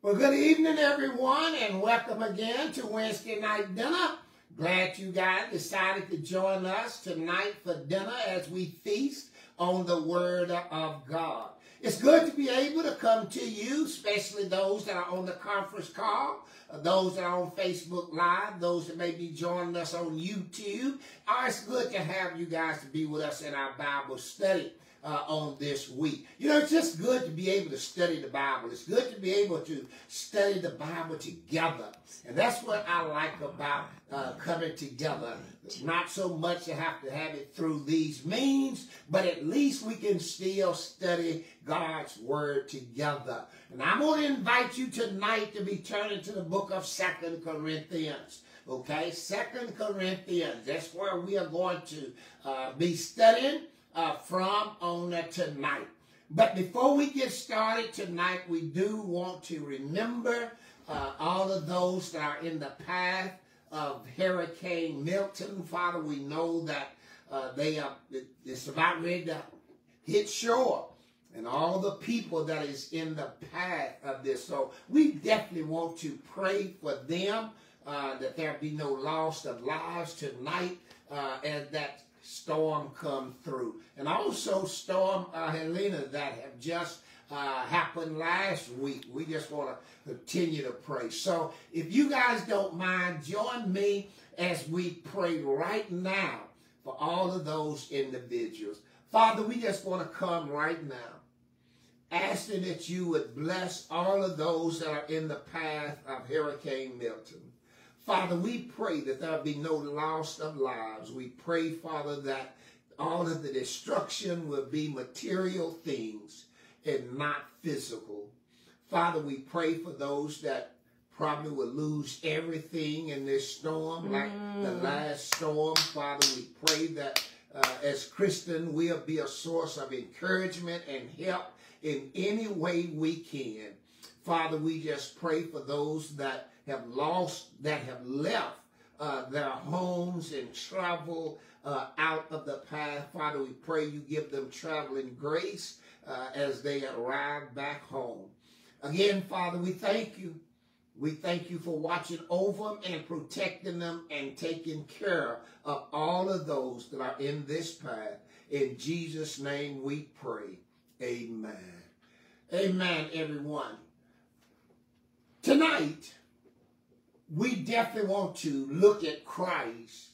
Well, good evening, everyone, and welcome again to Wednesday Night Dinner. Glad you guys decided to join us tonight for dinner as we feast on the Word of God. It's good to be able to come to you, especially those that are on the conference call, those that are on Facebook Live, those that may be joining us on YouTube. Oh, it's good to have you guys to be with us in our Bible study uh, on this week. You know, it's just good to be able to study the Bible. It's good to be able to study the Bible together. And that's what I like about uh, coming together. Not so much to have to have it through these means, but at least we can still study God's Word together. And I'm going to invite you tonight to be turning to the book of Second Corinthians. Okay, Second Corinthians. That's where we are going to uh, be studying uh, from Ona tonight. But before we get started tonight, we do want to remember uh, all of those that are in the path of Hurricane Milton. Father, we know that uh, they are, it's about ready to hit shore and all the people that is in the path of this. So we definitely want to pray for them, uh, that there be no loss of lives tonight, uh, and that storm come through. And also Storm uh, Helena that have just uh, happened last week. We just want to continue to pray. So if you guys don't mind, join me as we pray right now for all of those individuals. Father, we just want to come right now asking that you would bless all of those that are in the path of Hurricane Milton. Father, we pray that there be no loss of lives. We pray, Father, that all of the destruction will be material things and not physical. Father, we pray for those that probably will lose everything in this storm, like mm. the last storm. Father, we pray that uh, as Christian, we'll be a source of encouragement and help in any way we can. Father, we just pray for those that have lost, that have left uh, their homes and travel uh, out of the path. Father, we pray you give them traveling grace uh, as they arrive back home. Again, Father, we thank you. We thank you for watching over them and protecting them and taking care of all of those that are in this path. In Jesus' name we pray. Amen. Amen, everyone. Tonight, we definitely want to look at Christ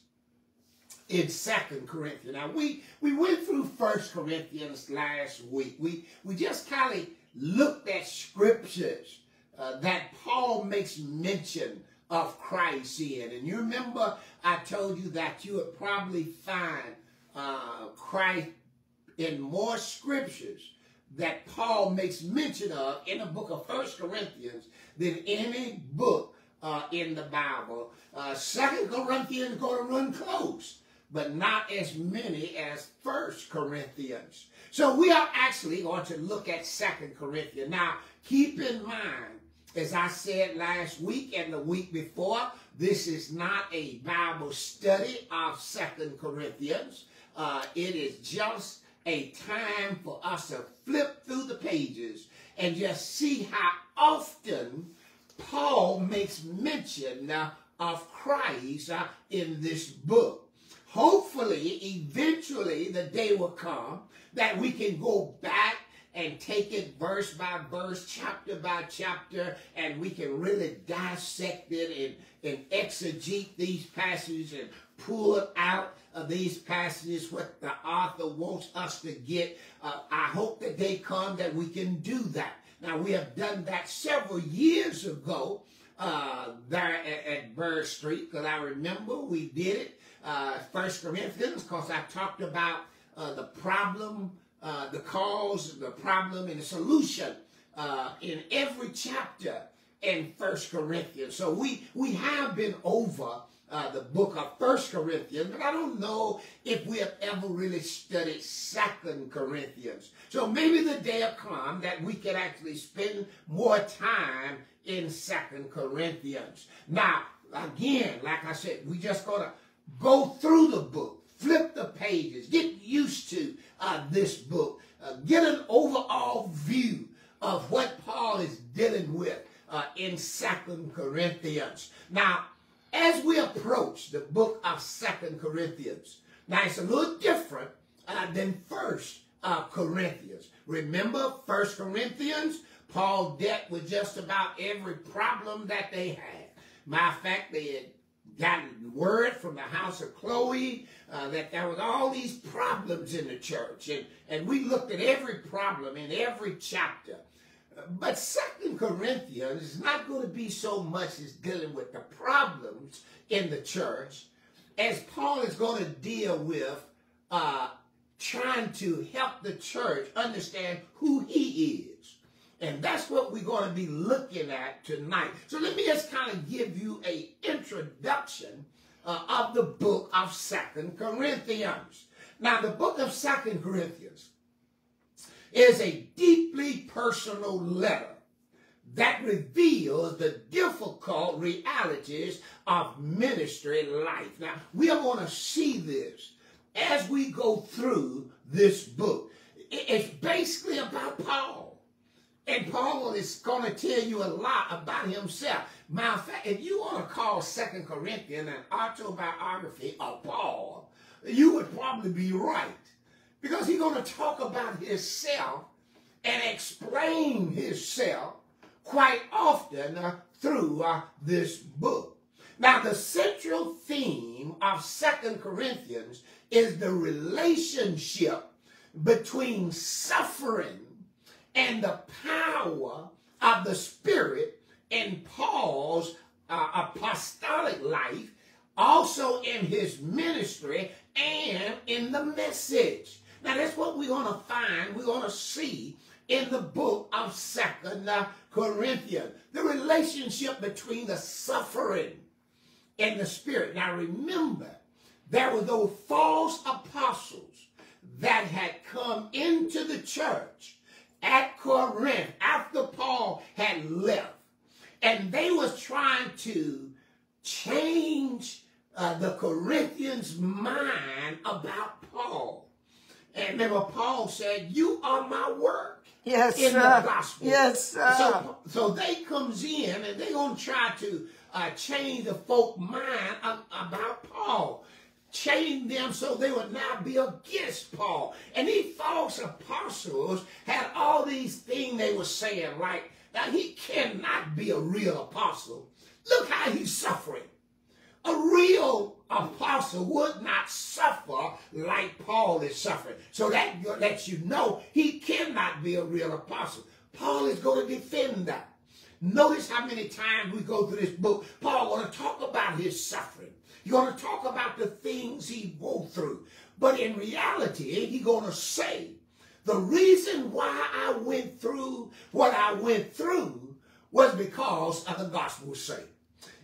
in Second Corinthians. Now we we went through First Corinthians last week. We we just kind of looked at scriptures uh, that Paul makes mention of Christ in. And you remember I told you that you would probably find uh, Christ in more scriptures that Paul makes mention of in the book of First Corinthians than any book uh, in the Bible. Uh, Second Corinthians going to run close, but not as many as First Corinthians. So we are actually going to look at Second Corinthians. Now, keep in mind, as I said last week and the week before, this is not a Bible study of Second Corinthians. Uh, it is just a time for us to flip through the pages and just see how often Paul makes mention uh, of Christ uh, in this book. Hopefully, eventually, the day will come that we can go back and take it verse by verse, chapter by chapter, and we can really dissect it and, and exegete these passages and pull out of these passages what the author wants us to get. Uh, I hope that day come that we can do that. Now, we have done that several years ago uh, there at, at Bird Street, because I remember we did it, uh, First Corinthians, because I talked about uh, the problem, uh, the cause, the problem, and the solution uh, in every chapter in First Corinthians. So we, we have been over uh, the book of First Corinthians, but I don't know if we have ever really studied Second Corinthians. So maybe the day will come that we can actually spend more time in Second Corinthians. Now, again, like I said, we just gotta go through the book, flip the pages, get used to uh, this book, uh, get an overall view of what Paul is dealing with uh, in Second Corinthians. Now, as we approach the book of Second Corinthians, now it's a little different uh, than First uh, Corinthians. Remember First Corinthians? Paul dealt with just about every problem that they had. Matter of fact, they had gotten word from the house of Chloe uh, that there was all these problems in the church. And, and we looked at every problem in every chapter. But Second Corinthians is not going to be so much as dealing with the problems in the church as Paul is going to deal with uh, trying to help the church understand who he is. And that's what we're going to be looking at tonight. So let me just kind of give you a introduction uh, of the book of Second Corinthians. Now, the book of Second Corinthians is a deeply personal letter that reveals the difficult realities of ministry life. Now, we are going to see this as we go through this book. It's basically about Paul. And Paul is going to tell you a lot about himself. Matter of fact, if you want to call Second Corinthians an autobiography of Paul, you would probably be right. Because he's going to talk about himself and explain himself quite often uh, through uh, this book. Now, the central theme of Second Corinthians is the relationship between suffering and the power of the Spirit in Paul's uh, apostolic life, also in his ministry and in the message. Now that's what we're going to find, we're going to see in the book of Second Corinthians. The relationship between the suffering and the spirit. Now remember, there were those false apostles that had come into the church at Corinth after Paul had left. And they was trying to change uh, the Corinthians' mind about Paul. And remember, Paul said, you are my work. Yes, in sir. the gospel. Yes, sir. So, so they comes in and they going to try to uh, change the folk mind about Paul. Change them so they would not be against Paul. And these false apostles had all these things they were saying, like, now he cannot be a real apostle. Look how he's suffering. A real apostle would not suffer like Paul is suffering. So that lets you know he cannot be a real apostle. Paul is going to defend that. Notice how many times we go through this book. Paul going to talk about his suffering. He's going to talk about the things he went through. But in reality, he's going to say, the reason why I went through what I went through was because of the gospel's sake.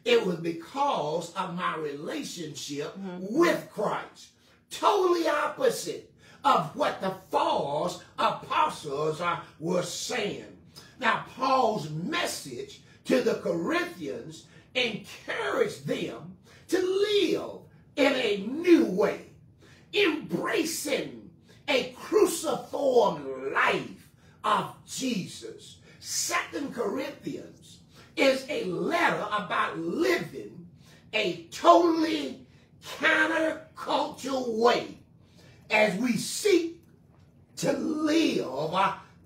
It was because of my relationship mm -hmm. with Christ. Totally opposite of what the false apostles are, were saying. Now, Paul's message to the Corinthians encouraged them to live in a new way, embracing a cruciform life of Jesus. Second Corinthians is a letter about living a totally countercultural way as we seek to live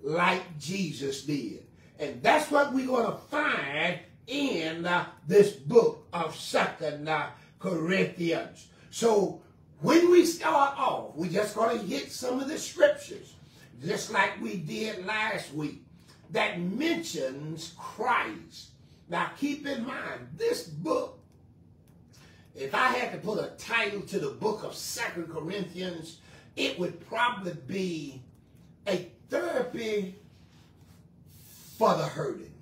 like Jesus did. And that's what we're going to find in uh, this book of Second uh, Corinthians. So when we start off, we're just going to hit some of the scriptures, just like we did last week, that mentions Christ now keep in mind, this book, if I had to put a title to the book of Second Corinthians, it would probably be a therapy for the hurting.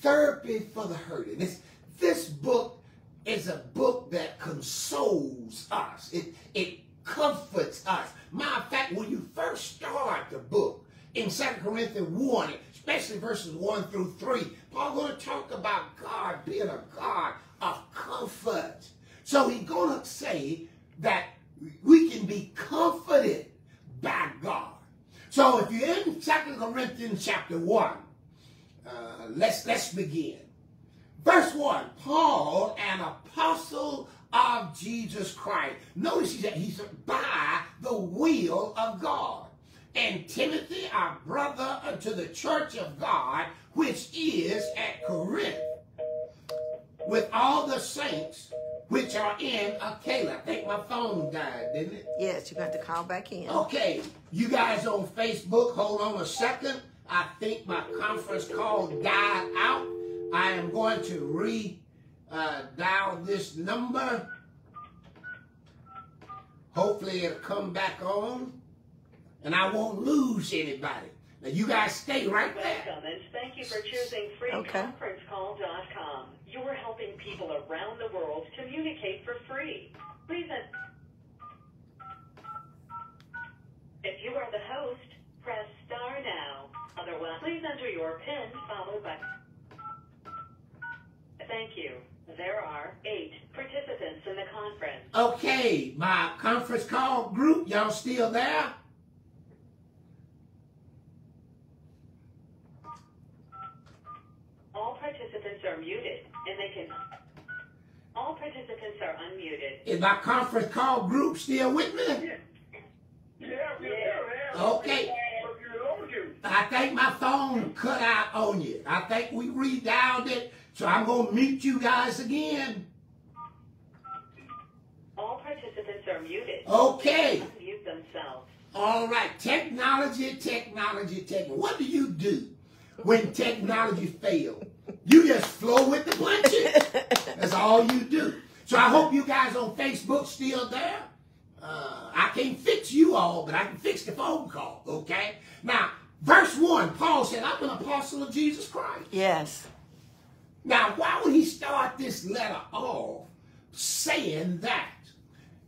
Therapy for the hurting. This, this book is a book that consoles us. It, it comforts us. Matter of fact, when you first start the book in Second Corinthians 1, especially verses 1 through 3. Paul going to talk about God being a God of comfort. So he's going to say that we can be comforted by God. So if you're in Second Corinthians chapter 1, Uh, let's let's begin. Verse one: Paul, an apostle of Jesus Christ. Notice he that he's by the will of God. And Timothy, our brother unto the church of God, which is at Corinth, with all the saints which are in Achaia. I think my phone died, didn't it? Yes, you got to call back in. Okay, you guys on Facebook, hold on a second. I think my conference call died out. I am going to re uh, dial this number. Hopefully it'll come back on and I won't lose anybody. Now you guys stay right there. Welcome and thank you for choosing Okay. freeconferencecall.com. You are helping people around the world communicate for free. Please, if you are the host, press star now. Otherwise, please enter your PIN followed by. Thank you. There are eight participants in the conference. Okay, my conference call group, y'all still there? All participants are muted, and they can. All participants are unmuted. Is my conference call group still with me? Yeah, yeah, yeah. Okay. What you owe you. I think my phone cut out on you. I think we redialed it, so I'm gonna mute you guys again. All participants are muted. Okay. Unmute themselves. All right, technology, technology, technology. What do you do when technology fails? You just flow with the punches. That's all you do. So I hope you guys on Facebook still there. Uh, I can't fix you all, but I can fix the phone call. Okay. Now, verse one, Paul said, "I'm an apostle of Jesus Christ." Yes. Now, why would he start this letter off saying that?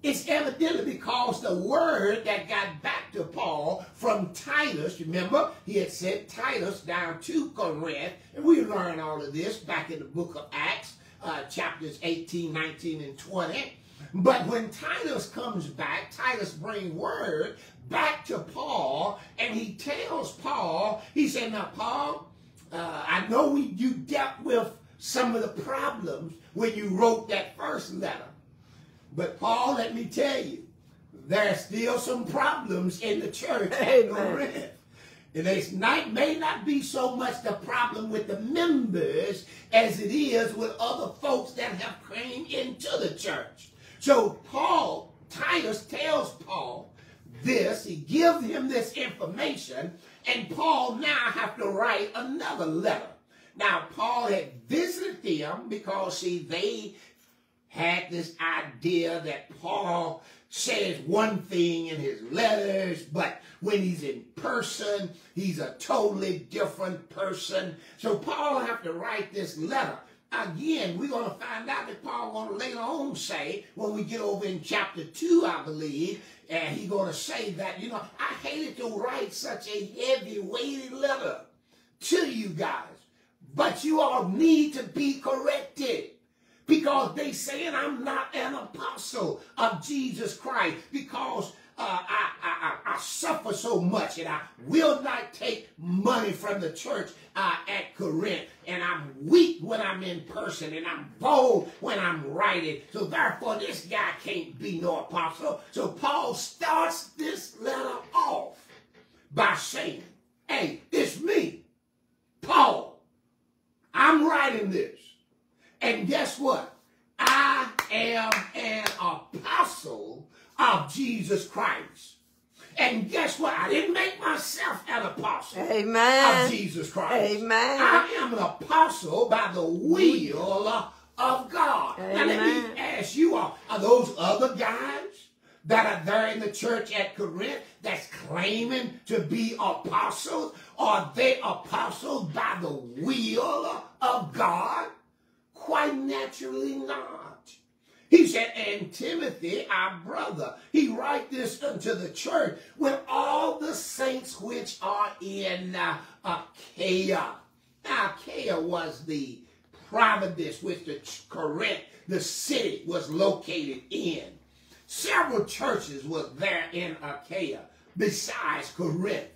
It's evidently because the word that got back to Paul from Titus, remember, he had sent Titus down to Corinth, and we learn all of this back in the book of Acts, uh, chapters 18, 19, and 20. But when Titus comes back, Titus brings word back to Paul, and he tells Paul, he said, now, Paul, uh, I know we, you dealt with some of the problems when you wrote that first letter. But Paul, let me tell you, there's still some problems in the church Amen. Corinth. And not, may not be so much the problem with the members as it is with other folks that have came into the church. So Paul, Titus tells Paul this, he gives him this information, and Paul now have to write another letter. Now, Paul had visited them because, see, they had this idea that Paul says one thing in his letters, but when he's in person, he's a totally different person. So Paul have to write this letter. Again, we're going to find out that Paul going to later on say, when we get over in chapter 2, I believe, and he's going to say that, you know, I hated to write such a heavy, weighty letter to you guys, but you all need to be corrected because they saying I'm not an apostle of Jesus Christ because uh, I, I, I, suffer so much and I will not take money from the church uh, at Corinth and I'm weak when I'm in person and I'm bold when I'm writing. So therefore this guy can't be no apostle. So Paul starts this letter off by saying, hey, it's me, Paul. I'm writing this. And guess what? I am an apostle of Jesus Christ. And guess what? I didn't make myself an apostle of Amen. Jesus Christ. Amen. I am an apostle by the will of God. Now let me ask you all, are those other guys that are there in the church at Corinth that's claiming to be apostles? Are they apostles by the will of God? Quite naturally not. He said, and Timothy, our brother, he write this unto the church with all the saints which are in uh, Achaia. Now, Achaia was the province which the Corinth, the city, was located in. Several churches were there in Achaia besides Corinth.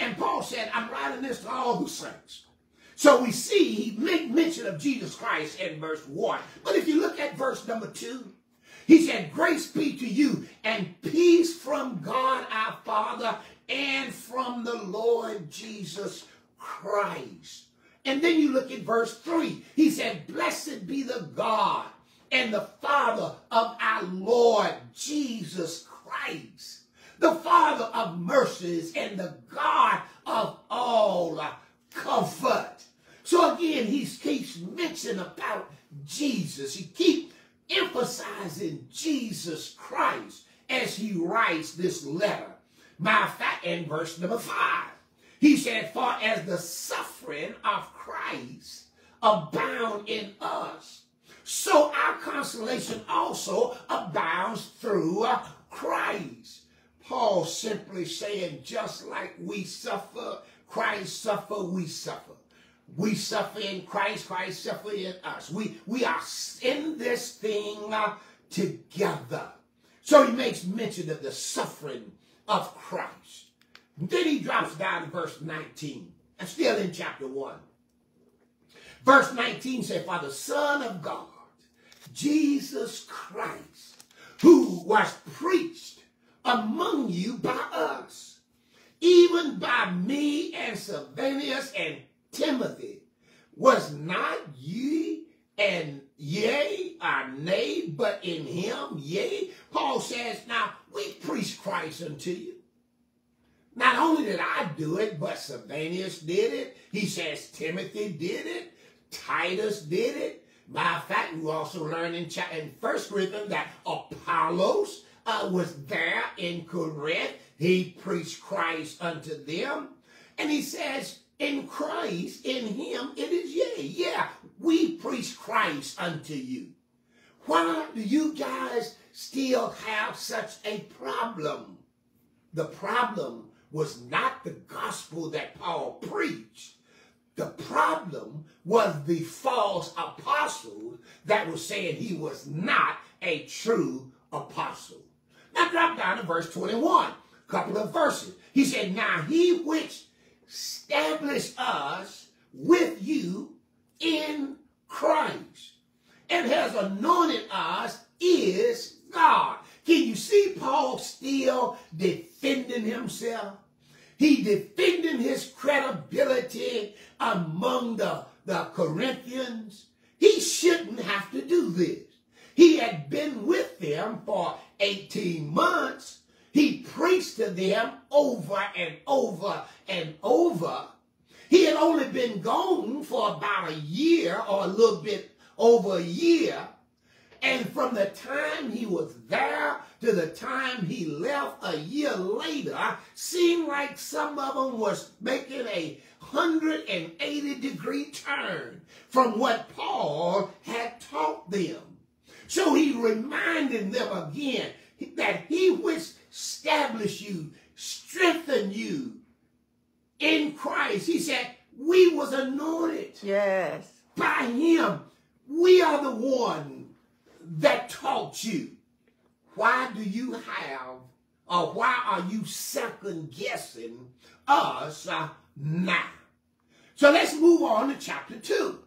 And Paul said, I'm writing this to all the saints. So we see he make mention of Jesus Christ in verse 1. But if you look at verse number 2, he said, Grace be to you and peace from God our Father and from the Lord Jesus Christ. And then you look at verse 3. He said, Blessed be the God and the Father of our Lord Jesus Christ, the Father of mercies and the God of all comfort. So again, he keeps mentioning about Jesus. He keeps emphasizing Jesus Christ as he writes this letter. My fact, in verse number five, he said, For as the suffering of Christ abound in us, so our consolation also abounds through Christ. Paul simply saying, just like we suffer, Christ suffer, we suffer. We suffer in Christ, Christ suffer in us. We, we are in this thing uh, together. So he makes mention of the suffering of Christ. Then he drops down to verse 19. I'm still in chapter 1. Verse 19 says, For the Son of God Jesus Christ, who was preached among you by us, even by me and Silvanus and Timothy, was not ye and yea or nay, but in him, yea. Paul says, now we preach Christ unto you. Not only did I do it, but Silvanus did it. He says Timothy did it. Titus did it. By fact, we also learn in, in 1 Corinthians that Apollos uh, was there in Corinth. He preached Christ unto them. And he says, in Christ, in him, it is yea. Yeah, we preach Christ unto you. Why do you guys still have such a problem? The problem was not the gospel that Paul preached. The problem was the false apostle that was saying he was not a true apostle. Now drop down to verse 21, a couple of verses. He said, Now he which established us with you in Christ and has anointed us is God. Can you see Paul still defending himself? He defending his credibility among the, the Corinthians. He shouldn't have to do this. He had been with them for 18 months. He preached to them over and over and over. He had only been gone for about a year or a little bit over a year. And from the time he was there to the time he left a year later, seemed like some of them was making a 180 degree turn from what Paul had taught them. So he reminded them again that he which established you, strengthened you in Christ. He said, we was anointed. Yes. By him. We are the one that taught you. Why do you have, or why are you second guessing us uh, now? So let's move on to chapter 2.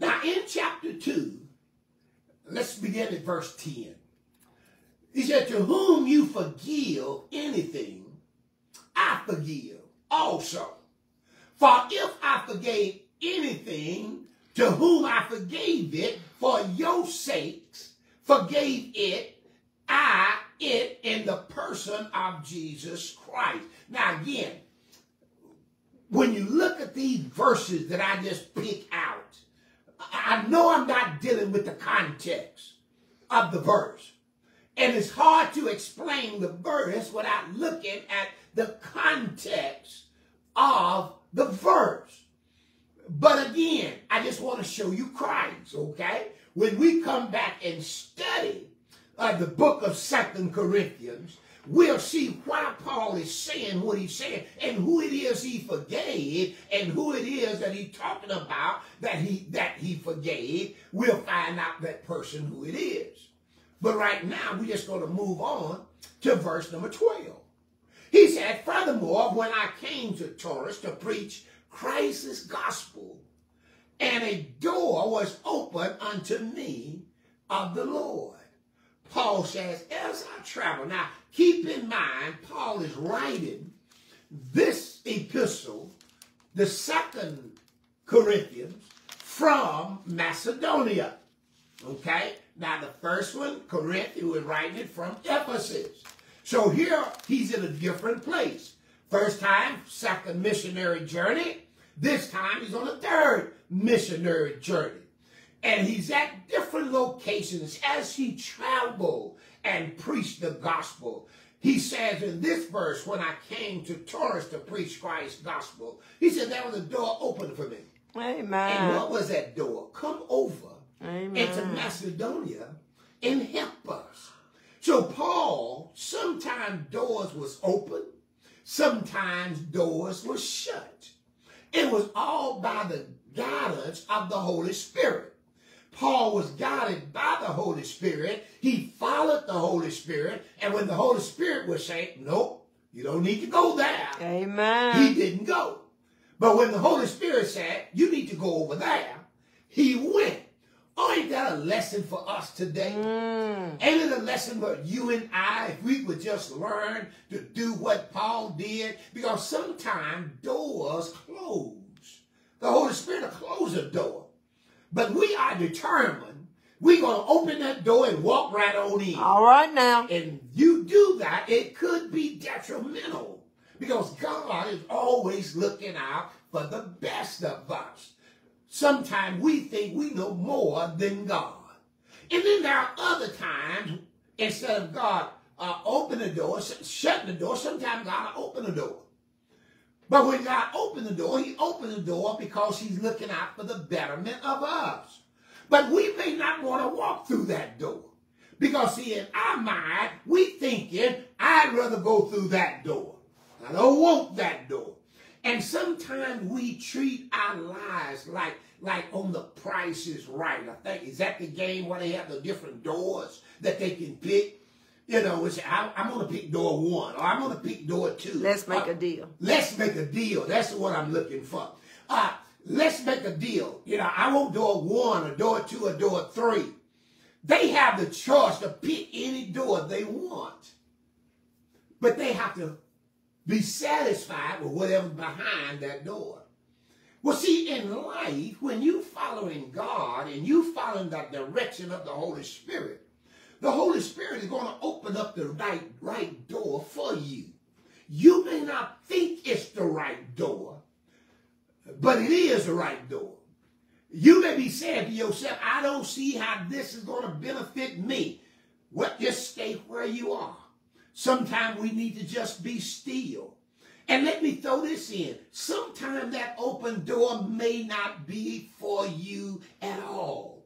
Now, in chapter 2, let's begin at verse 10. He said, To whom you forgive anything, I forgive also. For if I forgave anything to whom I forgave it, for your sakes, forgave it, I, it, in the person of Jesus Christ. Now again, when you look at these verses that I just pick out, I know I'm not dealing with the context of the verse. And it's hard to explain the verse without looking at the context of the verse. But again, I just want to show you Christ, okay? When we come back and study uh, the book of Second Corinthians, we'll see why Paul is saying what he's saying and who it is he forgave and who it is that he's talking about that he that he forgave. We'll find out that person who it is. But right now, we're just going to move on to verse number 12. He said, Furthermore, when I came to Troas to preach Christ's gospel, and a door was opened unto me of the Lord. Paul says, as I travel. Now, keep in mind, Paul is writing this epistle, the second Corinthians, from Macedonia. Okay? Now, the first one, Corinth, he was writing it from Ephesus. So here, he's in a different place. First time, second missionary journey. This time, he's on a third missionary journey. And he's at different locations as he traveled and preached the gospel. He says in this verse, when I came to Troas to preach Christ's gospel, he said there was a door open for me. Amen. And what was that door? Come over Amen. into Macedonia and help us. So Paul, sometimes doors was open, sometimes doors were shut. It was all by the guidance of the Holy Spirit. Paul was guided by the Holy Spirit. He followed the Holy Spirit. And when the Holy Spirit was saying, nope, you don't need to go there, Amen. he didn't go. But when the Holy Spirit said, you need to go over there, he went. Oh, ain't that a lesson for us today? Mm. Ain't it a lesson for you and I if we would just learn to do what Paul did? Because sometimes doors close. The Holy Spirit will close a door. But we are determined we're going to open that door and walk right on in. All right now. And you do that, it could be detrimental because God is always looking out for the best of us. Sometimes we think we know more than God. And then there are other times, instead of God uh, open the door, sh- shutting the door, sometimes God will open the door. But when God opened the door, he opened the door because he's looking out for the betterment of us. But we may not want to walk through that door. Because see, in our mind, we thinking, I'd rather go through that door. I don't want that door. And sometimes we treat our lives like like on the price is right. I think is that the game where they have the different doors that they can pick. You know, it's, I, I'm going to pick door one, or I'm going to pick door two. Let's make Or- a deal. Let's make a deal. That's what I'm looking for. Uh, let's make a deal. You know, I want door one, or door two, or door three. They have the choice to pick any door they want. But they have to be satisfied with whatever's behind that door. Well, see, in life, when you following God and you following the direction of the Holy Spirit, the Holy Spirit is going to open up the right, right door for you. You may not think it's the right door, but it is the right door. You may be saying to yourself, I don't see how this is going to benefit me. Well, just stay where you are. Sometimes we need to just be still. And let me throw this in. Sometimes that open door may not be for you at all.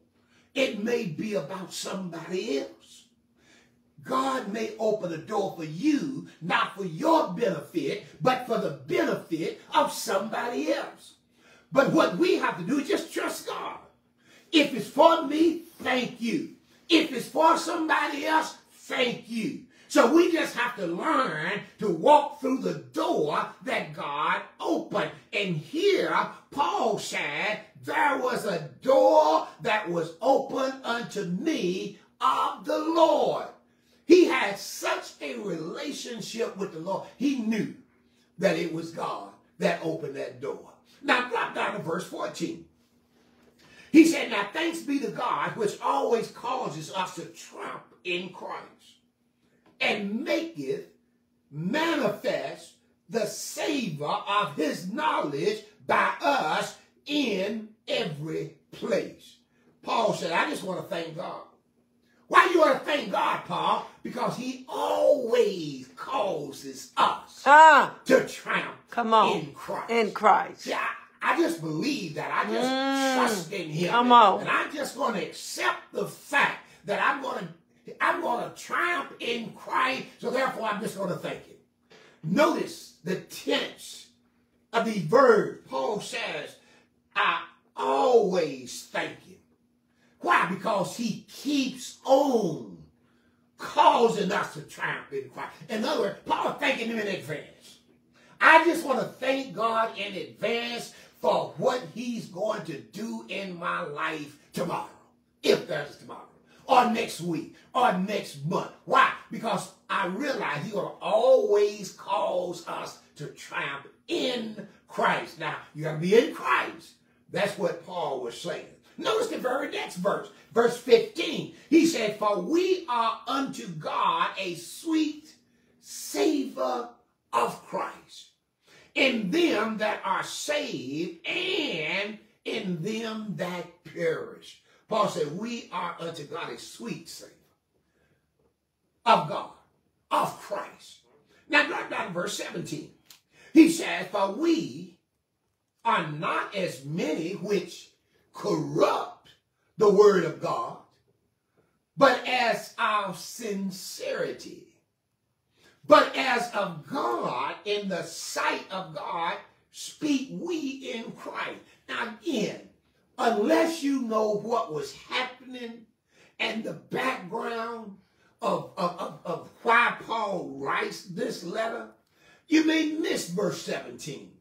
It may be about somebody else. God may open a door for you, not for your benefit, but for the benefit of somebody else. But what we have to do is just trust God. If it's for me, thank you. If it's for somebody else, thank you. So we just have to learn to walk through the door that God opened. And here, Paul said, there was a door that was open unto me of the Lord. He had such a relationship with the Lord. He knew that it was God that opened that door. Now drop down to verse 14. He said, Now thanks be to God, which always causes us to trump in Christ, and maketh manifest the savor of his knowledge by us in every place. Paul said, I just want to thank God. Why you want to thank God, Paul? Because he always causes us Ah, to triumph come on. in Christ. In Christ. See, I, just believe that. I just Mm, trust in him. come on. And I'm just going to accept the fact that I'm going to I'm going to triumph in Christ. So therefore, I'm just going to thank him. Notice the tense of the verb. Paul says, I always thank him. Why? Because he keeps on causing us to triumph in Christ. In other words, Paul thanking him in advance. I just want to thank God in advance for what he's going to do in my life tomorrow, if there's tomorrow, or next week, or next month. Why? Because I realize he will always cause us to triumph in Christ. Now, you got to be in Christ. That's what Paul was saying. Notice the very next verse, verse 15. He said, For we are unto God a sweet savor of Christ in them that are saved and in them that perish. Paul said, We are unto God a sweet savor of God, of Christ. Now, drop down to verse 17. He says, For we are not as many which corrupt the word of God, but as our sincerity but as of God, in the sight of God, speak we in Christ. Now again, unless you know what was happening and the background of, of, of, of why Paul writes this letter, you may miss verse 17.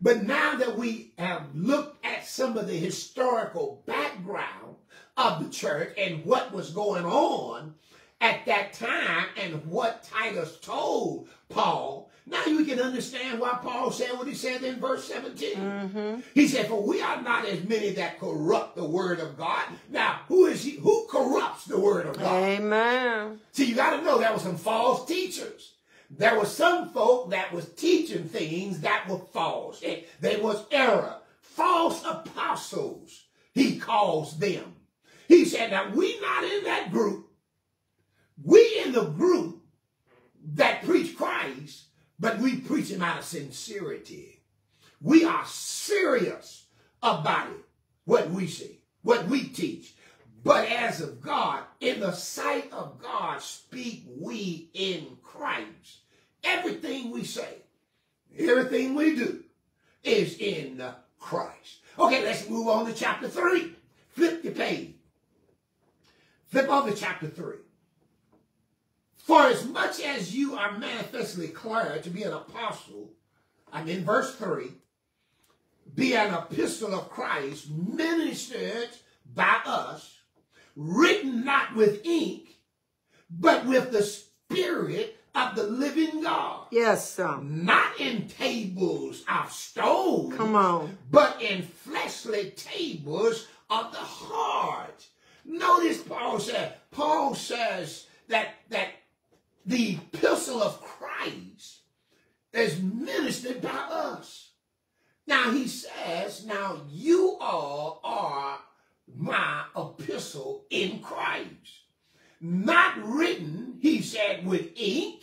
But now that we have looked at some of the historical background of the church and what was going on, at that time and what Titus told Paul, now you can understand why Paul said what he said in verse 17. Mm-hmm. He said, For we are not as many that corrupt the word of God. Now, who is he? Who corrupts the word of God? Amen. See, you got to know there were some false teachers. There were some folk that was teaching things that were false. There was error. False apostles, he calls them. He said, now we not in that group. We in the group that preach Christ, but we preach him out of sincerity. We are serious about it, what we see, what we teach. But as of God, in the sight of God, speak we in Christ. Everything we say, everything we do is in Christ. Okay, let's move on to chapter 3. Flip the page. Flip over to chapter 3. For as much as you are manifestly declared to be an apostle, I'm in verse 3, be an epistle of Christ, ministered by us, written not with ink, but with the Spirit of the living God. Yes, sir. Not in tables of stone. Come on. But in fleshly tables of the heart. Notice Paul said, Paul says that, that the epistle of Christ is ministered by us. Now he says, now you all are my epistle in Christ. Not written, he said, with ink.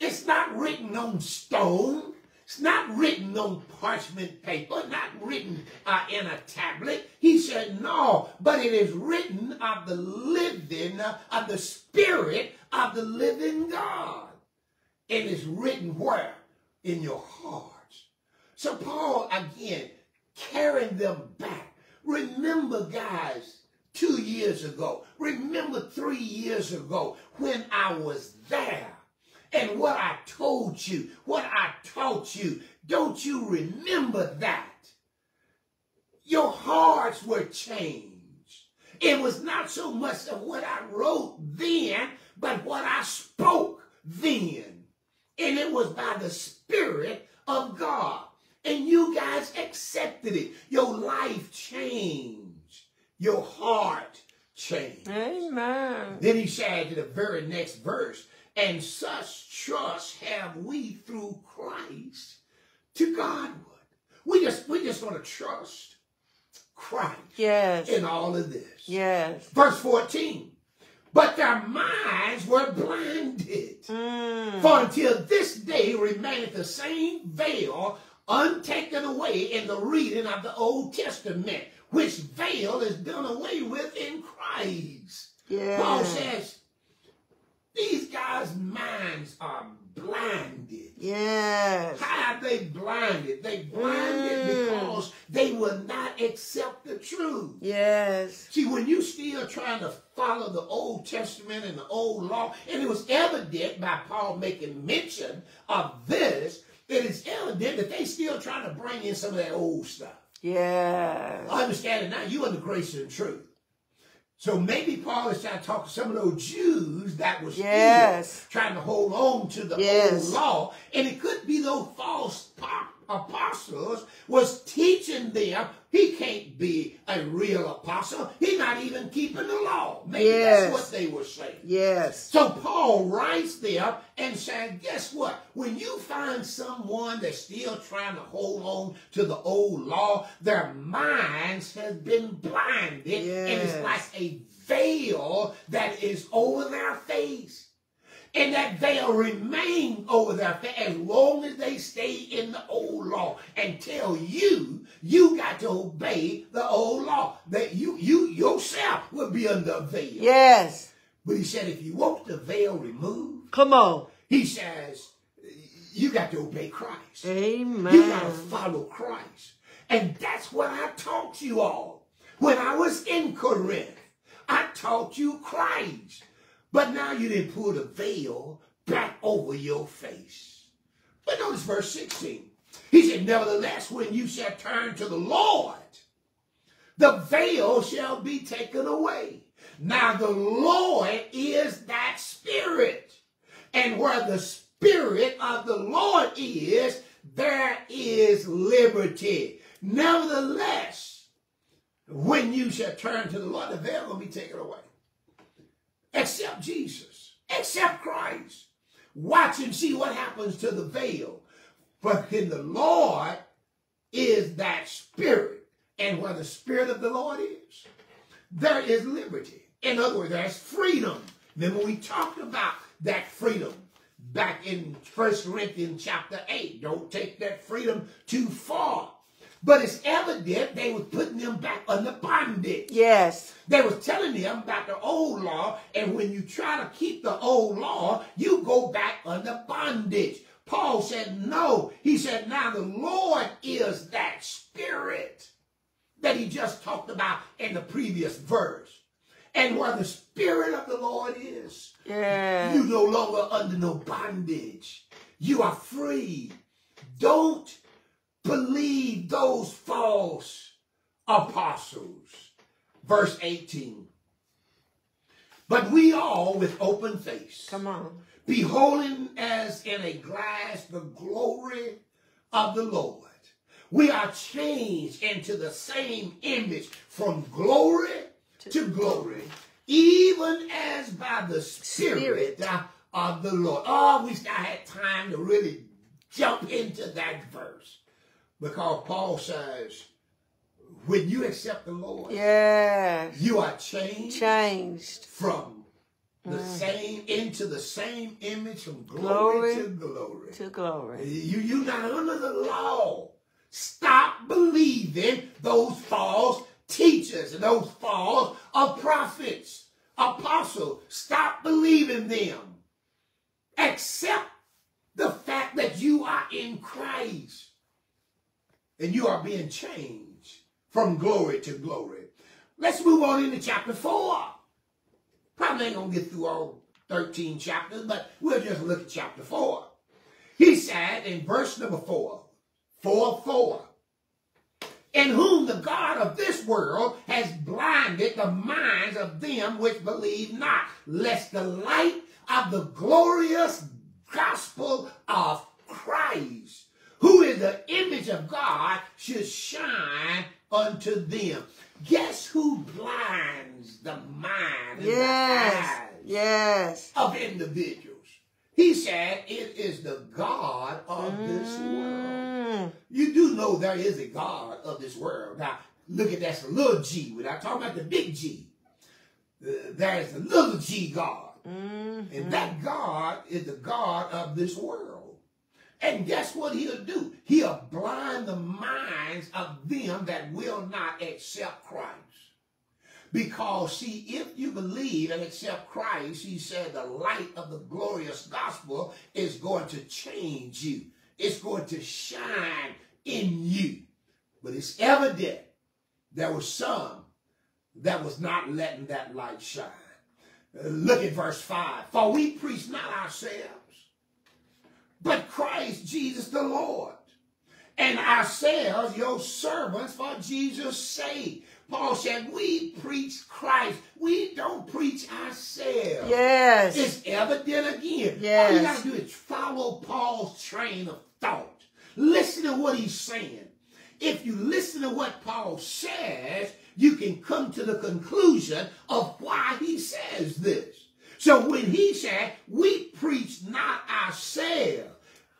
It's not written on stone. It's not written on parchment paper, not written uh, in a tablet. He said, no, but it is written of the living, uh, of the spirit of the living God. It is written where? In your hearts. So Paul, again, carrying them back. Remember, guys, two years ago. Remember three years ago when I was there and what I told you, what I taught you. Don't you remember that? Your hearts were changed. It was not so much of what I wrote then, but what I spoke then. And it was by the Spirit of God. And you guys accepted it. Your life changed. Your heart changed. Amen. Then he said to the very next verse, and such trust have we through Christ to Godward. We just we just want to trust Christ Yes. in all of this. Yes. Verse 14. But their minds were blinded. Mm. For until this day remaineth the same veil untaken away in the reading of the Old Testament, which veil is done away with in Christ. Yes. Paul says, these guys' minds are blinded. Yes. How are they blinded? They blinded Mm. because they will not accept the truth. Yes. See, when you still trying to follow the Old Testament and the old law, and it was evident by Paul making mention of this, that it is evident that they still trying to bring in some of that old stuff. Yes. I understand it now. You under grace and truth. So maybe Paul is trying to talk to some of those Jews that was still Yes. trying to hold on to the Yes. old law. And it could be those false apostles was teaching them he can't be a real apostle. He's not even keeping the law. Maybe Yes. that's what they were saying. Yes. So Paul writes them and said, guess what? When you find someone that's still trying to hold on to the old law, their minds have been blinded and it's like a veil that is over their face. And that they'll remain over their face as long as they stay in the old law and tell you you got to obey the old law. That you you yourself will be under a veil. Yes. But he said, if you want the veil removed, Come on. he says, you got to obey Christ. Amen. You got to follow Christ. And that's what I taught you all. When I was in Corinth, I taught you Christ. But now you didn't pull the veil back over your face. But notice verse 16. He said, nevertheless, when you shall turn to the Lord, the veil shall be taken away. Now the Lord is that spirit. And where the spirit of the Lord is, there is liberty. Nevertheless, when you shall turn to the Lord, the veil will be taken away. Accept Jesus. Accept Christ. Watch and see what happens to the veil. But in the Lord is that spirit. And where the spirit of the Lord is, there is liberty. In other words, there's freedom. Remember we talked about that freedom back in 1 Corinthians chapter 8. Don't take that freedom too far. But it's evident they was putting them back under bondage. Yes. They was telling them about the old law, and when you try to keep the old law, you go back under bondage. Paul said, no. He said, now the Lord is that spirit that he just talked about in the previous verse. And where the spirit of the Lord is, you no longer under no bondage. You are free. Don't believe those false apostles. Verse 18. But we all with open face, Come on. beholding as in a glass the glory of the Lord, we are changed into the same image from glory to glory, even as by the Spirit, Spirit. of the Lord. Oh, I wish I had time to really jump into that verse because Paul says, when you accept the Lord, Yes. you are changed Changed. from the same into the same image from glory, Glory to glory. To glory. You you not under the law. Stop believing those false teachers and those false uh, prophets, apostles. Stop believing them. Accept the fact that you are in Christ and you are being changed from glory to glory. Let's move on into chapter 4. Probably ain't going to get through all 13 chapters, but we'll just look at chapter 4. He said in verse number 4, 4 4, in whom the God of this world has blinded the minds of them which believe not, lest the light of the glorious gospel of Christ, who is the image of God, should shine unto them. Guess who blinds the mind and Yes. the eyes Yes. of individuals? He said it is the God of this world. Mm. You do know there is a God of this world. Now, look at that's a little g. We're not talking about the big G. Uh, there is a little g God. Mm. And that God is the God of this world. And guess what he'll do? He'll blind the minds of them that will not accept Christ. Because, see, if you believe and accept Christ, he said the light of the glorious gospel is going to change you. It's going to shine in you. But it's evident there was some that was not letting that light shine. Look at verse 5. For we preach not ourselves, but Christ Jesus the Lord. And ourselves, your servants, for Jesus' sake. Paul said, we preach Christ. We don't preach ourselves. Yes. It's evident again. All you got to do is follow Paul's train of thought. Listen to what he's saying. If you listen to what Paul says, you can come to the conclusion of why he says this. So when he said, we preach not ourselves,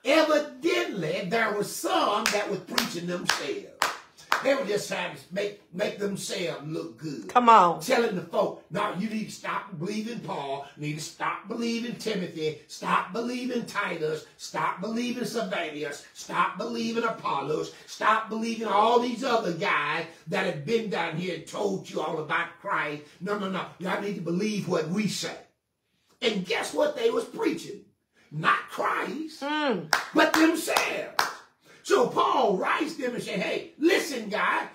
evidently there were some that was preaching themselves. They were just trying to make, make themselves look good Come on. telling the folk, no, you need to stop believing Paul, you need to stop believing Timothy, stop believing Titus, stop believing Silvanus, stop believing Apollos, stop believing all these other guys that have been down here and told you all about Christ. No, no, no. Y'all need to believe what we say. And guess what they was preaching? Not Christ, Mm. but themselves. So Paul writes them and said, hey, listen, guys,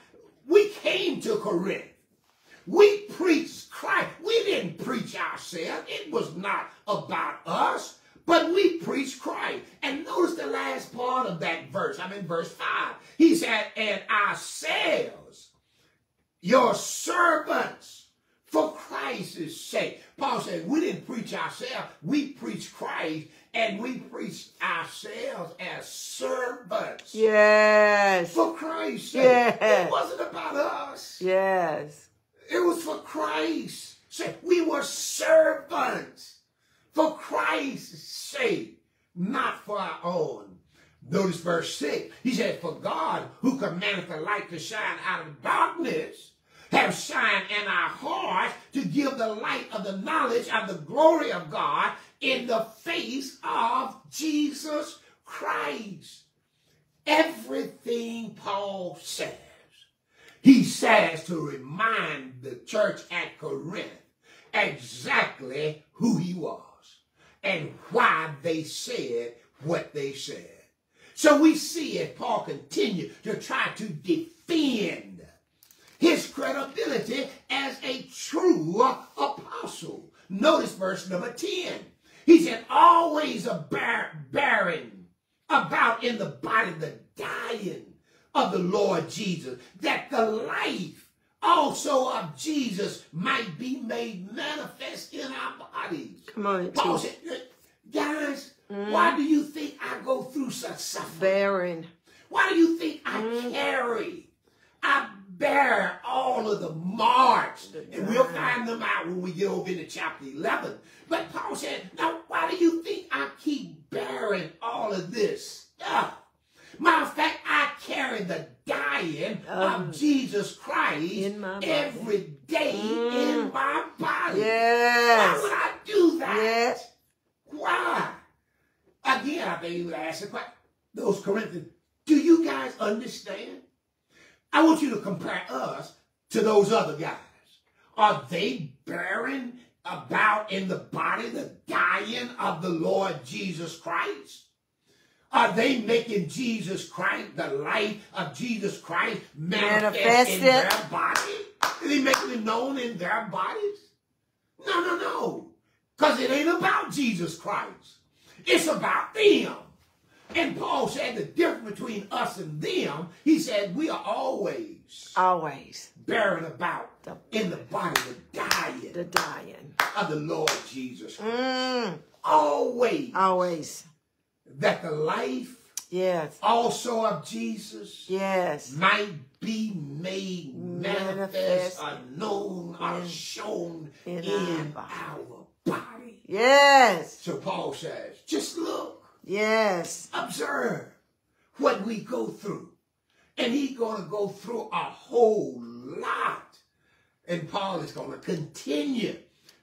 we came to Corinth. We preached Christ. We didn't preach ourselves. It was not about us, but we preached Christ. And notice the last part of that verse. I'm in verse 5. He said, and ourselves, your servants, for Christ's sake. Paul said, we didn't preach ourselves. We preached Christ, and we preached ourselves as servants Yes. for Christ's sake. Yeah. It wasn't about us. Yes. It was for Christ. Say, we were servants for Christ's sake, not for our own. Notice verse 6. He said, For God, who commanded the light to shine out of darkness, have shined in our hearts to give the light of the knowledge of the glory of God in the face of Jesus Christ. Everything Paul says, he says to remind the church at Corinth exactly who he was and why they said what they said. So we see it, Paul continued to try to defend his credibility as a true apostle. Notice verse number 10. He said, always a bear, bearing about in the body the dying of the Lord Jesus, that the life also of Jesus might be made manifest in our bodies. Come on. Paul said, guys, why mm. do you think I go through such suffering? Bearing. Why do you think I mm. carry? I bear all of the marks. And we'll find them out when we get over into chapter 11. But Paul said, now why do you think I keep bearing all of this stuff? Matter of fact, I carry the dying Um, of Jesus Christ in my body. every day in my body. Why Yes. would I do that? Yes. Why? Again, I think you would ask the question. Those Corinthians, do you guys understand? I want you to compare us to those other guys. Are they bearing about in the body the dying of the Lord Jesus Christ? Are they making Jesus Christ, the life of Jesus Christ, manifest in their body? Are they making it known in their bodies? No, no, no. Because it ain't about Jesus Christ. It's about them. And Paul said the difference between us and them, he said we are always Always. bearing about The- in the body the dying The dying. of the Lord Jesus Christ. Mm. Always Always. that the life Yes. also of Jesus Yes. might be made manifest Manifest or known or shown in, in our our body. Yes. So Paul says, just look, Yes. observe what we go through. And he's going to go through a whole lot. And Paul is going to continue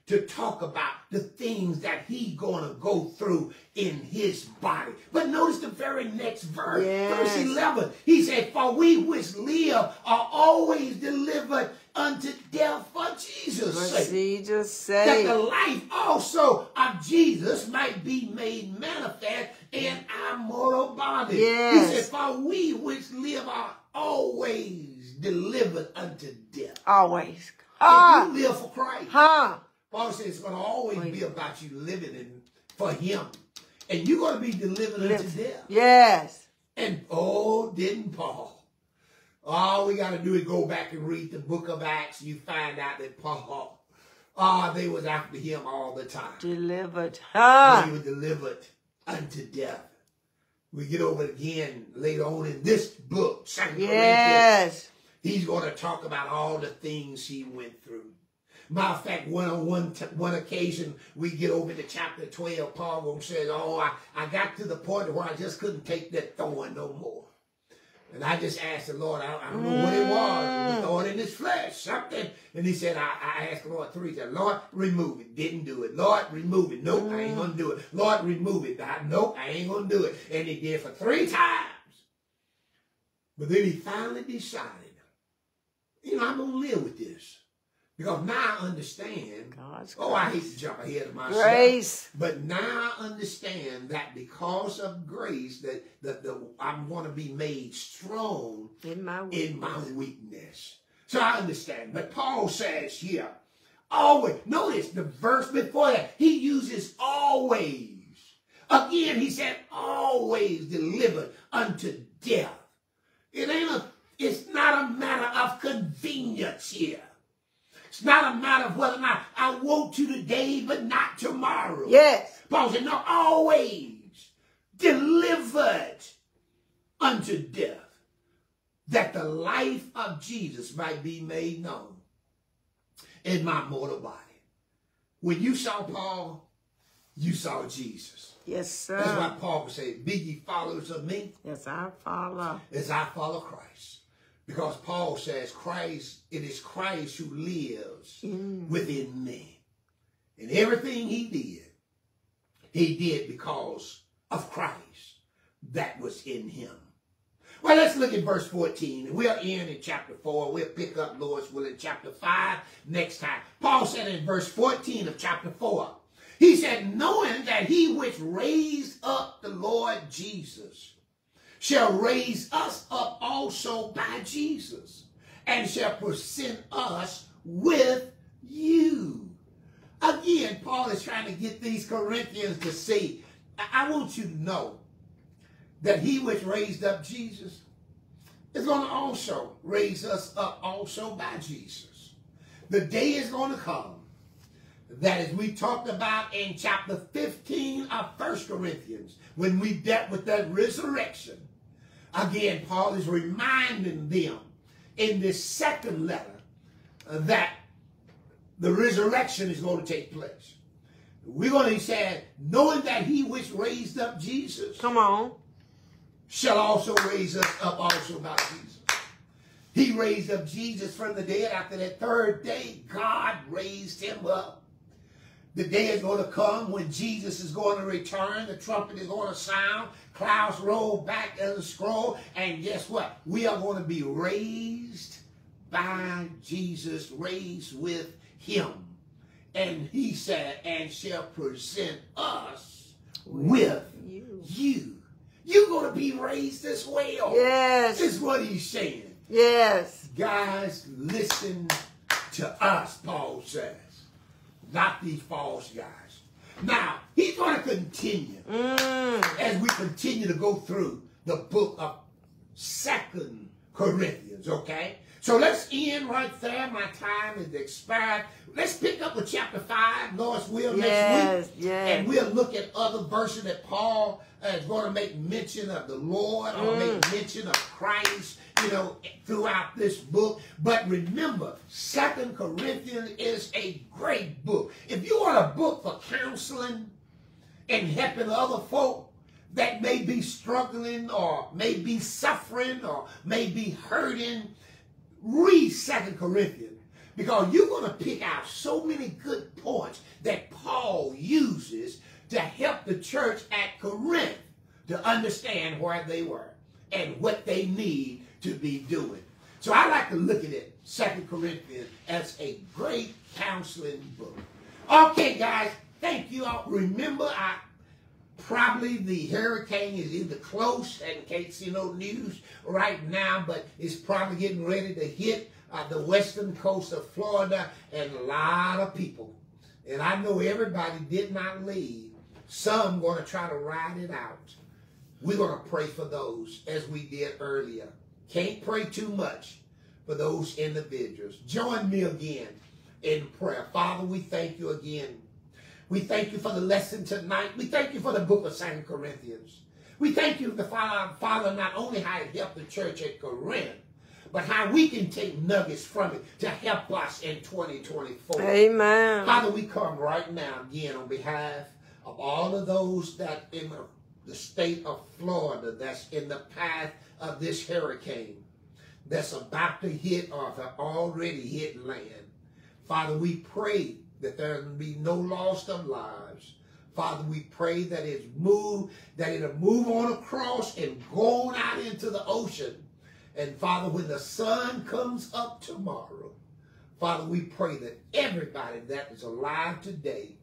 to talk about the things that he's going to go through in his body. But notice the very next verse, verse 11. He said, For we which live are always delivered unto death for Jesus' For sake Jesus' that the life also of Jesus might be made manifest in our mortal body. Yes. He said, For we which live are always delivered unto death. Always. If Ah. you live for Christ, Huh. Paul says it's going to always Wait. be about you living in, for Him And you're going to be delivered unto death. Yes. And oh, didn't Paul. All we got to do is go back and read the book of Acts. You find out that Paul, ah, they was after him all the time. Delivered. He Ah. was delivered unto death. We get over it again later on in this book, Second Corinthians. Yes. He's going to talk about all the things he went through. Matter of fact, one on one t- one occasion, we get over to chapter 12. Paul says, Oh, I, I got to the point where I just couldn't take that thorn no more. And I just asked the Lord, I, I don't know what it was, the thorn in his flesh, something. And he said, I, I asked the Lord three times, Lord, remove it. Didn't do it. Lord, remove it. Nope, I ain't gonna do it. Lord, remove it. I, nope, I ain't gonna do it. And he did for three times. But then he finally decided, you know, I'm gonna live with this. Because now I understand. God's Oh, I hate to jump ahead of myself. Grace. But now I understand that because of grace, that, that the, I'm going to be made strong In my in weakness. my weakness. So I understand. But Paul says here, always, notice the verse before that, he uses always. Again, he said, always delivered unto death. It ain't a, it's not a matter of convenience here. It's not a matter of whether or not I want to today, but not tomorrow. Yes. Paul said, no, always delivered unto death, that the life of Jesus might be made known in my mortal body. When you saw Paul, you saw Jesus. Yes, sir. That's why. Paul would say, be ye followers of me Yes, I follow. as I follow Christ. Because Paul says, Christ, it is Christ who lives mm. within me. And everything he did, he did because of Christ that was in him. Well, let's look at verse 14. We're in in chapter 4. We'll pick up, Lord's will, in chapter 5 next time. Paul said in verse 14 of chapter 4, he said, knowing that he which raised up the Lord Jesus shall raise us up also by Jesus and shall present us with you. Again, Paul is trying to get these Corinthians to see, I want you to know that he which raised up Jesus is going to also raise us up also by Jesus. The day is going to come that as we talked about in chapter 15 of First Corinthians, when we dealt with that resurrection, again, Paul is reminding them in this second letter uh, that the resurrection is going to take place. We're going to be say, knowing that he which raised up Jesus Come on. shall also raise us up also by Jesus. He raised up Jesus from the dead. After that third day, God raised him up. The day is going to come when Jesus is going to return. The trumpet is going to sound. Clouds roll back as a scroll. And guess what? We are going to be raised by Jesus, raised with him. And he said, and shall present us with You. you. You're going to be raised as well. Yes. This is what he's saying. Yes. Guys, listen to us, Paul says, not these false guys. Now, he's going to continue Mm. as we continue to go through the book of Second Corinthians, okay? So let's end right there. My time is expired. Let's pick up with chapter 5, Lord's will, next week. yes. And we'll look at other verses that Paul is going to make mention of the Lord or Mm. make mention of Christ, you know, throughout this book. But remember, Second Corinthians is a great book. If you want a book for counseling and helping other folk that may be struggling or may be suffering or may be hurting, read Second Corinthians because you're going to pick out so many good points that Paul uses to help the church at Corinth to understand where they were and what they need to be doing. So I like to look at it, Second Corinthians, as a great counseling book. Okay, guys, thank you all. Remember, I probably the hurricane is either close and can't see no news right now, but it's probably getting ready to hit uh, the western coast of Florida and a lot of people. And I know everybody did not leave Some going to try to ride it out. We're going to pray for those as we did earlier. Can't pray too much for those individuals. Join me again in prayer. Father, we thank you again. We thank you for the lesson tonight. We thank you for the book of Second Corinthians. We thank you, the Father, Father, not only how it helped the church at Corinth, but how we can take nuggets from it to help us in 2024. Amen. Father, we come right now again on behalf of all of those that in the state of Florida that's in the path of this hurricane that's about to hit or already hit land. Father, we pray that there will be no loss of lives. Father, we pray that it's moved, that it'll move on across and go out into the ocean. And Father, when the sun comes up tomorrow, Father, we pray that everybody that is alive today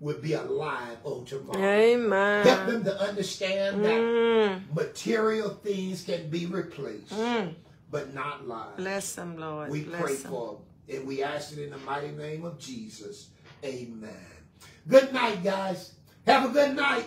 will be alive on tomorrow. Amen. Help them to understand that Mm. material things can be replaced, Mm. but not lives. Bless them, Lord. We Bless pray them. for them. And we ask it in the mighty name of Jesus. Amen. Good night, guys. Have a good night.